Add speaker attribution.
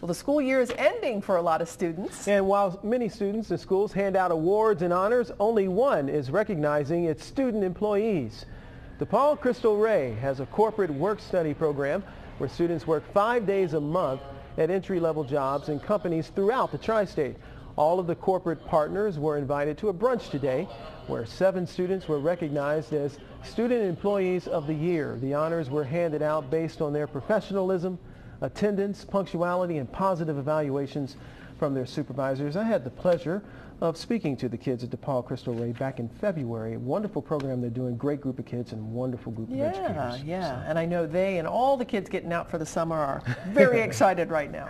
Speaker 1: Well, the school year is ending for a lot of students.
Speaker 2: And while many students and schools hand out awards and honors, only one is recognizing its student employees. DePaul Cristo Rey has a corporate work-study program where students work five days a month at entry-level jobs in companies throughout the tri-state. All of the corporate partners were invited to a brunch today where seven students were recognized as Student Employees of the Year. The honors were handed out based on their professionalism, attendance, punctuality, and positive evaluations from their supervisors. I had the pleasure of speaking to the kids at DePaul Cristo Rey back in February. Wonderful program they're doing, great group of kids and wonderful group
Speaker 1: yeah,
Speaker 2: of educators.
Speaker 1: Yeah, yeah. And I know they and all the kids getting out for the summer are very excited right now.